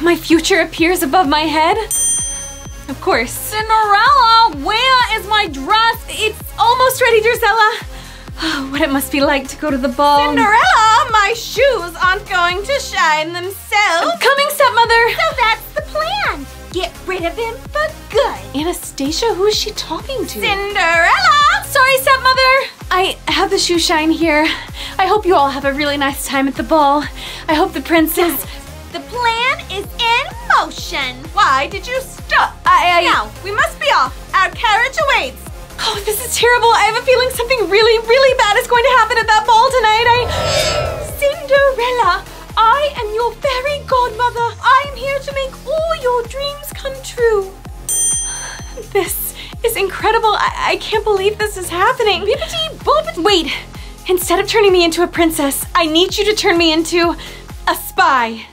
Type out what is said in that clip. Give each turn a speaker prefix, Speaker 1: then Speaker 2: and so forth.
Speaker 1: My future appears above my head. Of course.
Speaker 2: Cinderella, where is my dress?
Speaker 1: It's almost ready, Drizella. Oh, what it must be like to go to the ball.
Speaker 2: Cinderella, my shoes aren't going to shine themselves.
Speaker 1: I'm coming, stepmother.
Speaker 2: So that's the plan. Get rid of him for good.
Speaker 1: Anastasia, who is she talking to?
Speaker 2: Cinderella!
Speaker 1: Sorry, stepmother. I have the shoe shine here. I hope you all have a really nice time at the ball. I hope the princess.
Speaker 2: The plan is in motion. Why did you stop?
Speaker 1: I, I.
Speaker 2: Now, we must be off. Our carriage awaits.
Speaker 1: Oh, this is terrible. I have a feeling something really, really bad is going to happen at that ball tonight. I.
Speaker 2: Cinderella, I am your fairy godmother. I am here to make all your dreams come true.
Speaker 1: This is incredible. I, I can't believe this is happening.
Speaker 2: Bippity boppity.
Speaker 1: Wait, instead of turning me into a princess, I need you to turn me into a spy.